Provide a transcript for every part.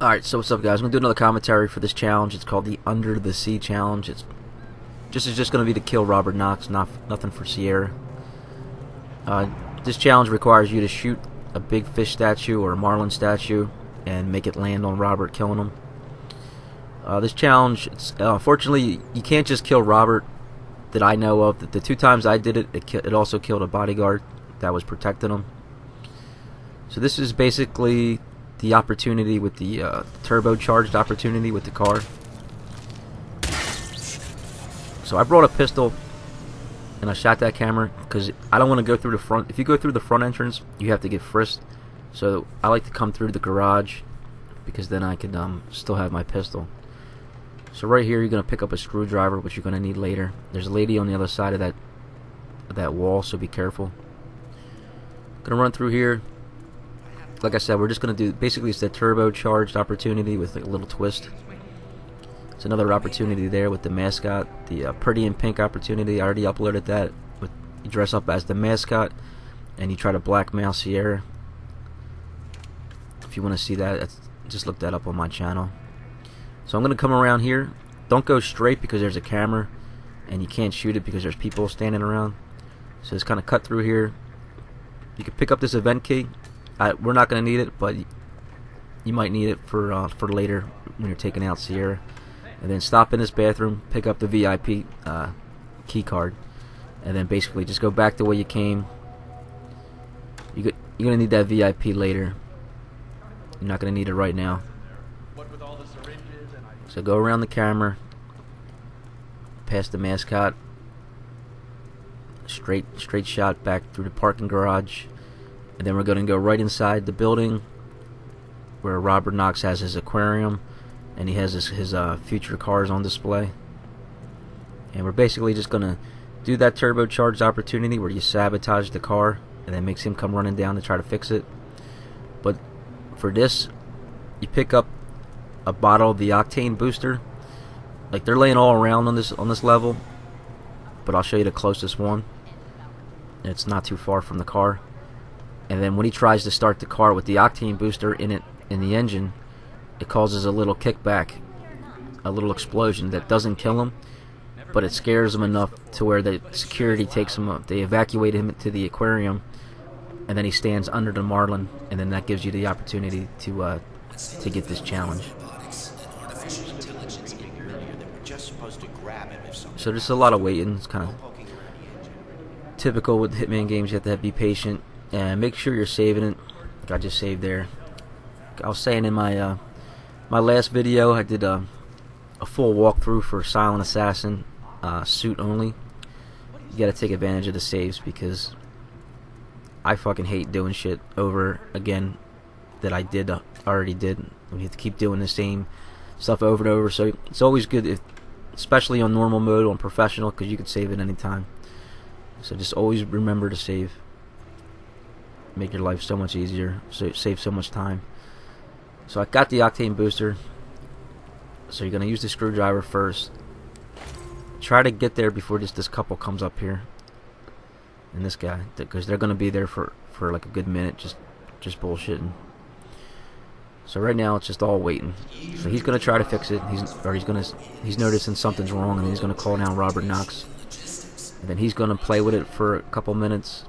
Alright, so what's up guys? I'm going to do another commentary for this challenge. It's called the Under the Sea Challenge. It's just is just going to be to kill Robert Knox, not nothing for Sierra. Uh, this challenge requires you to shoot a big fish statue or a marlin statue and make it land on Robert, killing him. Uh, this challenge, uh, unfortunately, you can't just kill Robert that I know of. The, the two times I did it, it, it also killed a bodyguard that was protecting him. So this is basically the opportunity with the uh, turbocharged opportunity with the car. So I brought a pistol and I shot that camera because I don't want to go through the front. If you go through the front entrance, you have to get frisked. So I like to come through the garage because then I can um, still have my pistol. So right here, you're gonna pick up a screwdriver, which you're gonna need later. There's a lady on the other side of that of that wall, so be careful. Gonna run through here like I said, we're just going to do, basically it's the turbocharged opportunity with like a little twist. It's another opportunity there with the mascot, the uh, Pretty in Pink opportunity. I already uploaded that. With, you dress up as the mascot and you try to blackmail Sierra. If you want to see that, just look that up on my channel. So I'm going to come around here. Don't go straight because there's a camera and you can't shoot it because there's people standing around. So just kind of cut through here. You can pick up this event key I, we're not going to need it, but you might need it for uh, for later when you're taking out Sierra. And then stop in this bathroom, pick up the VIP uh, key card, and then basically just go back the way you came. You get, you're going to need that VIP later. You're not going to need it right now. So go around the camera, past the mascot, straight straight shot back through the parking garage and then we're going to go right inside the building where Robert Knox has his aquarium and he has his, his uh, future cars on display. And we're basically just going to do that turbocharged opportunity where you sabotage the car and that makes him come running down to try to fix it. But for this, you pick up a bottle of the octane booster. Like they're laying all around on this on this level, but I'll show you the closest one. It's not too far from the car and then when he tries to start the car with the octane booster in it in the engine it causes a little kickback a little explosion that doesn't kill him but it scares him enough to where the security takes him up. They evacuate him to the aquarium and then he stands under the marlin and then that gives you the opportunity to uh, to get this challenge. So there's a lot of waiting. It's kind of typical with hitman games. You have to be patient and make sure you're saving it. I just saved there. I was saying in my uh, my last video I did a, a full walkthrough for Silent Assassin uh, suit only. You gotta take advantage of the saves because I fucking hate doing shit over again that I did uh, already did. We have to keep doing the same stuff over and over. So it's always good if especially on normal mode on professional because you can save it anytime so just always remember to save make your life so much easier, so save so much time. So I got the octane booster. So you're gonna use the screwdriver first. Try to get there before this this couple comes up here, and this guy, because they're gonna be there for for like a good minute, just just bullshitting. So right now it's just all waiting. So he's gonna try to fix it. He's or he's gonna he's noticing something's wrong, and he's gonna call down Robert Knox. And then he's gonna play with it for a couple minutes,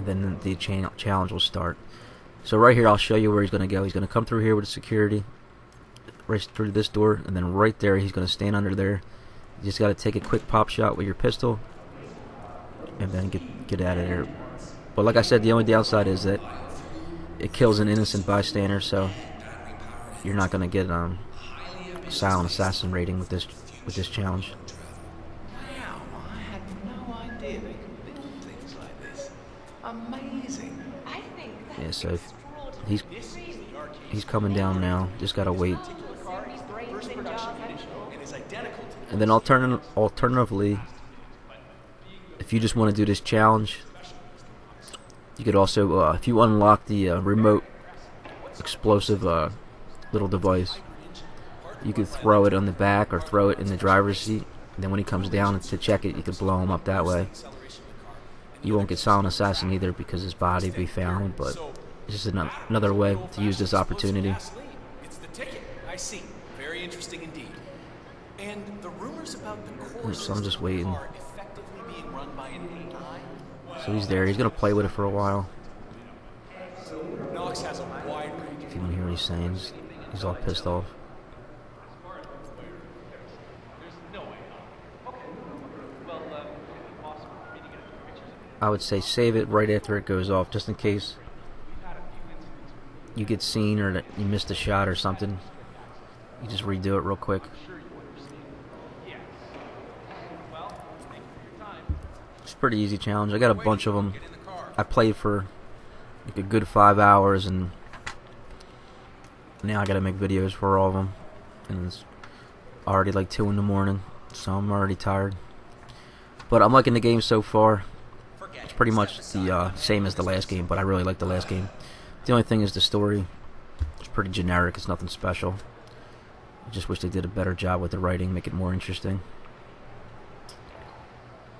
and then the challenge will start. So right here, I'll show you where he's going to go. He's going to come through here with security, right through this door, and then right there, he's going to stand under there. You just got to take a quick pop shot with your pistol, and then get get out of there. But like I said, the only downside is that it kills an innocent bystander, so you're not going to get um silent assassin rating with this with this challenge. Amazing. I think yeah, so he's he's coming down now. Just gotta wait. And then altern alternatively, if you just want to do this challenge, you could also, uh, if you unlock the uh, remote explosive uh, little device, you could throw it on the back or throw it in the driver's seat. And then when he comes down to check it, you could blow him up that way. You won't get Silent Assassin either because his body will be found, but It's just another way to use this opportunity. It's the ticket. I see. Very interesting indeed. And the rumors about the hmm, course So I'm just waiting. are effectively being run by an AI. So he's there. He's gonna play with it for a while. Knox has a wide range If you want to hear what he's saying, he's all pissed off. I would say save it right after it goes off, just in case you get seen or you missed a shot or something. You just redo it real quick. It's a pretty easy challenge. I got a bunch of them. I played for like a good five hours, and now I gotta make videos for all of them. And it's already like two in the morning, so I'm already tired. But I'm liking the game so far. It's pretty much the uh, same as the last game, but I really like the last game. The only thing is the story. It's pretty generic. It's nothing special. I just wish they did a better job with the writing, make it more interesting.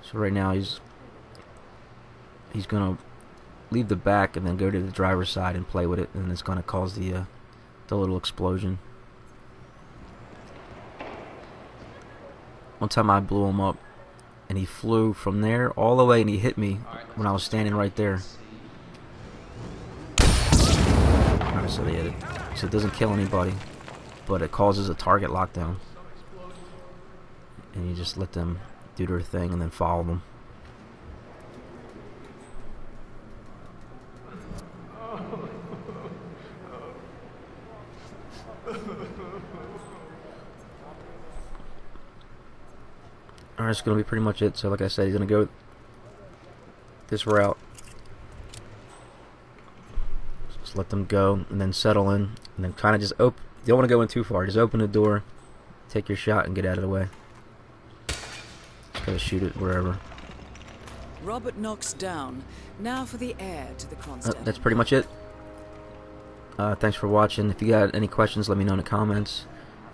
So right now he's he's gonna leave the back and then go to the driver's side and play with it, and it's gonna cause the uh, the little explosion. One time I blew him up, and he flew from there all the way, and he hit me when I was standing right there. Alright, so it. So it doesn't kill anybody, but it causes a target lockdown. And you just let them do their thing and then follow them. That's going to be pretty much it. So like I said, he's going to go this route. Just let them go and then settle in and then kind of just open. You don't want to go in too far. Just open the door, take your shot, and get out of the way. Just gotta shoot it wherever. Robert Knox down. Now for the heir to the Uh, Constable. that's pretty much it. Uh, thanks for watching. If you got any questions, let me know in the comments.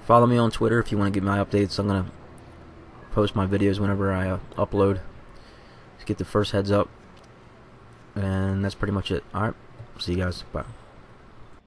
Follow me on Twitter if you want to get my updates. I'm gonna post my videos whenever I uh, upload. Just get the first heads up, and that's pretty much it. All right, see you guys. Bye.